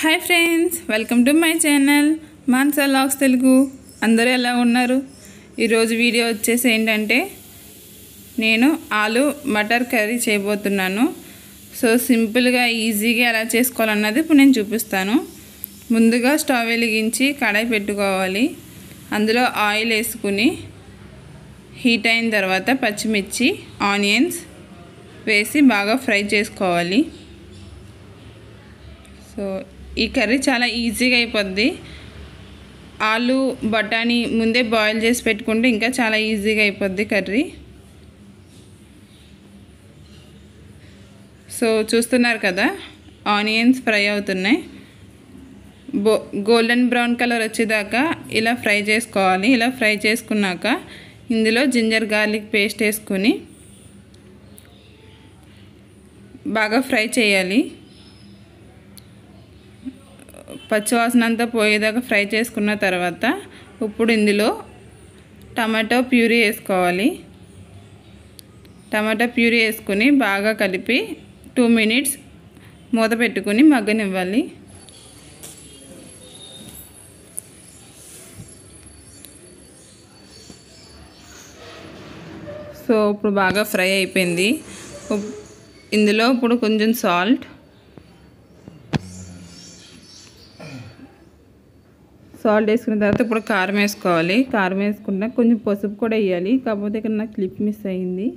Hi friends welcome to my channel Mansa vlogs Telugu. అందరూ ఎలా ఉన్నారు? ఈరోజు వీడియో వచ్చేసి ఏంటంటే నేను ఆలు మటర్ కర్రీ చేయబోతున్నాను. సో సింపుల్గా ఈజీగా ఎలా చేసుకోవాలన్నది ఇప్పుడు నేను చూపిస్తాను. ముందుగా స్టవ్ వెలిగించి కడాయి పెట్టుకోవాలి. అందులో ఆయిల్ వేసుకుని హీట్ అయిన తర్వాత పచ్చిమిర్చి ఆనియన్స్ వేసి బాగా ఫ్రై చేసుకోవాలి. సో ఈ కర్రీ చాలా ఈజీగా అయిపోద్ది. ఆలు బఠానీ ముందే బాయిల్ చేసి పెట్టుకుంటే ఇంకా చాలా ఈజీగా అయిపోద్ది కర్రీ. సో చూస్తున్నారు కదా ఆనియన్స్ ఫ్రై అవుతున్నాయి. బో గోల్డెన్ బ్రౌన్ కలర్ వచ్చేదాకా ఇలా ఫ్రై చేసుకోవాలి. ఇలా ఫ్రై చేసుకున్నాక ఇందులో జింజర్ గార్లిక్ పేస్ట్ వేసుకొని బాగా ఫ్రై చేయాలి. పచ్చివాసన అంతా పోయేదాకా ఫ్రై చేసుకున్న తర్వాత ఇప్పుడు ఇందులో టమాటో ప్యూరీ వేసుకోవాలి. టమాటో ప్యూరీ వేసుకుని బాగా కలిపి టూ మినిట్స్ మూత పెట్టుకుని మగ్గనివ్వాలి. సో ఇప్పుడు బాగా ఫ్రై అయిపోయింది. ఇందులో ఇప్పుడు కొంచెం సాల్ట్ సాల్ట్ వేసుకున్న తర్వాత ఇప్పుడు కారం వేసుకోవాలి. కారం వేసుకున్నా కొంచెం పసుపు కూడా వేయాలి. కాకపోతే ఇక్కడ నాకు క్లిప్ మిస్ అయింది.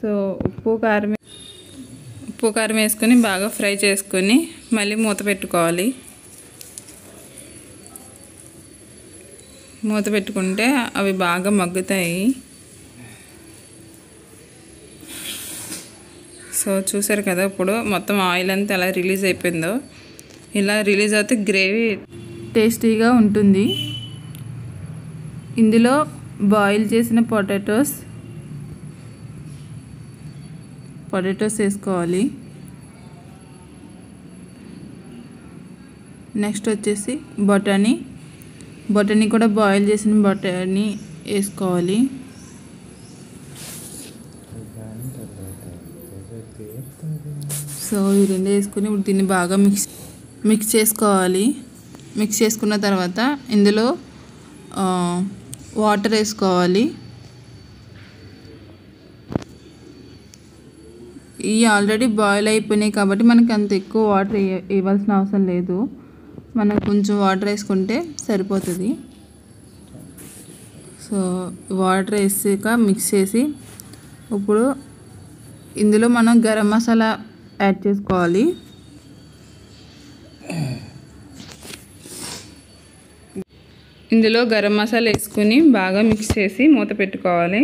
సో ఉప్పు కారం ఉప్పు కారం వేసుకొని బాగా ఫ్రై చేసుకొని మళ్ళీ మూత పెట్టుకోవాలి. మూత పెట్టుకుంటే అవి బాగా మగ్గుతాయి. సో చూసారు కదా ఇప్పుడు మొత్తం ఆయిల్ అంతా ఎలా రిలీజ్ అయిపోయిందో. ఇలా రిలీజ్ అవుతే గ్రేవీ టేస్టీగా ఉంటుంది. ఇందులో బాయిల్ చేసిన పొటాటోస్ పొటాటోస్ వేసుకోవాలి. నెక్స్ట్ వచ్చేసి బొటానీ. బొటానీ కూడా బాయిల్ చేసిన బొటానీ వేసుకోవాలి. సో ఈ రెండు వేసుకుని ఇప్పుడు దీన్ని బాగా మిక్స్ మిక్స్ చేసుకోవాలి. మిక్స్ చేసుకున్న తర్వాత ఇందులో వాటర్ వేసుకోవాలి. ఇవి ఆల్రెడీ బాయిల్ అయిపోయినాయి కాబట్టి మనకి అంత ఎక్కువ వాటర్ ఇవ్వాల్సిన అవసరం లేదు. మనం కొంచెం వాటర్ వేసుకుంటే సరిపోతుంది. సో వాటర్ వేసాక మిక్స్ చేసి ఇప్పుడు ఇందులో మనం గరం మసాలా యాడ్ చేసుకోవాలి. ఇందులో గరం మసాలా వేసుకుని బాగా మిక్స్ చేసి మూత పెట్టుకోవాలి.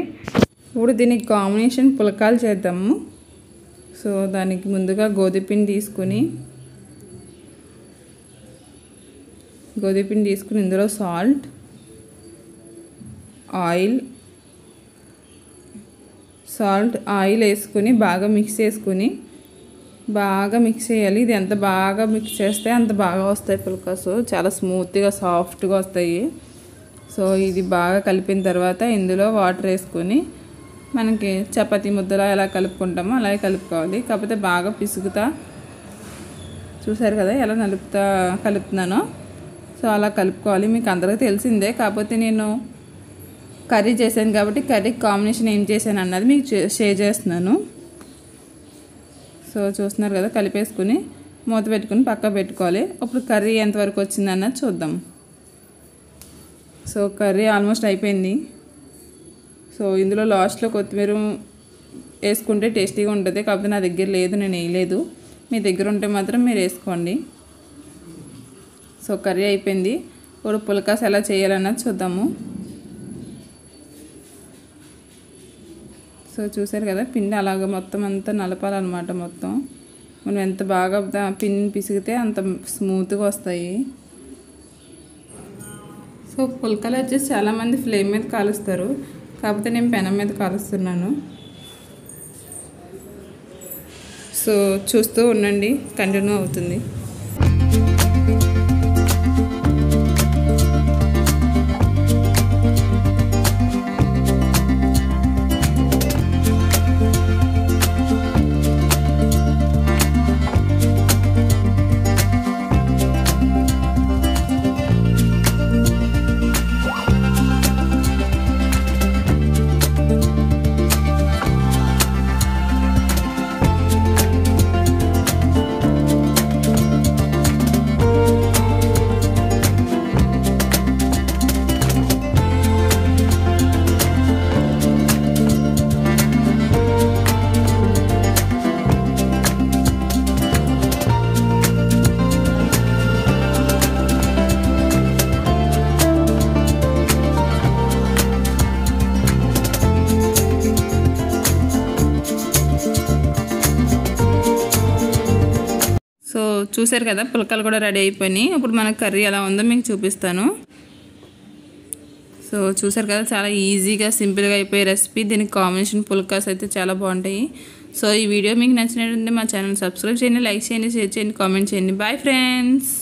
ఇప్పుడు దీనికి కాంబినేషన్ పులకాలు చేద్దాము. సో దానికి ముందుగా గోధుమపిండి తీసుకుని గోధుమపిండి తీసుకుని ఇందులో సాల్ట్ ఆయిల్ సాల్ట్ ఆయిల్ వేసుకుని బాగా మిక్స్ చేసుకుని బాగా మిక్స్ చేయాలి. ఇది ఎంత బాగా మిక్స్ చేస్తే అంత బాగా వస్తాయి పుల్కాస్. చాలా స్మూత్గా సాఫ్ట్గా వస్తాయి. సో ఇది బాగా కలిపిన తర్వాత ఇందులో వాటర్ వేసుకొని మనకి చపాతీ ముద్దలా ఎలా కలుపుకుంటామో అలాగే కలుపుకోవాలి. కాకపోతే బాగా పిసుగుతా చూసారు కదా ఎలా నలుపుతా కలుపుతున్నానో? సో అలా కలుపుకోవాలి. మీకు అందరికీ తెలిసిందే. కాకపోతే నేను కర్రీ చేశాను కాబట్టి కర్రీ కాంబినేషన్ ఏం చేశాను అన్నది మీకు షేర్ చేస్తున్నాను. సో చూస్తున్నారు కదా కలిపేసుకుని మూత పెట్టుకుని పక్క పెట్టుకోవాలి. ఇప్పుడు కర్రీ ఎంతవరకు వచ్చిందన్నది చూద్దాం. సో కర్రీ ఆల్మోస్ట్ అయిపోయింది. సో ఇందులో లాస్ట్లో కొత్తిమీర వేసుకుంటే టేస్టీగా ఉంటుంది. కాకపోతే నా దగ్గర లేదు నేను వేయలేదు. మీ దగ్గర ఉంటే మాత్రం మీరు వేసుకోండి. సో కర్రీ అయిపోయింది. ఇప్పుడు పులకాస్ ఎలా చేయాలన్నది చూద్దాము. సో చూసారు కదా పిండి అలాగ మొత్తం అంతా నలపాలన్నమాట మొత్తం. మనం ఎంత బాగా పిండిని పిసిగితే అంత స్మూత్గా వస్తాయి. సో పుల్కలు వచ్చేసి చాలామంది ఫ్లేమ్ మీద కాలుస్తారు. కాకపోతే నేను పెనం మీద కాలుస్తున్నాను. సో చూస్తూ ఉండండి కంటిన్యూ అవుతుంది. చూసారు కదా పుల్కాలు కూడా రెడీ అయిపోయినాయి. ఇప్పుడు మనకు కర్రీ ఎలా ఉందో మీకు చూపిస్తాను. సో చూసారు కదా చాలా ఈజీగా సింపుల్గా అయిపోయే రెసిపీ. దీనికి కాంబినేషన్ పుల్కాస్ అయితే చాలా బాగుంటాయి. సో ఈ వీడియో మీకు నచ్చినట్టుంటే మా ఛానల్ సబ్స్క్రైబ్ చేయండి లైక్ చేయండి షేర్ చేయండి కామెంట్ చేయండి. Bye friends!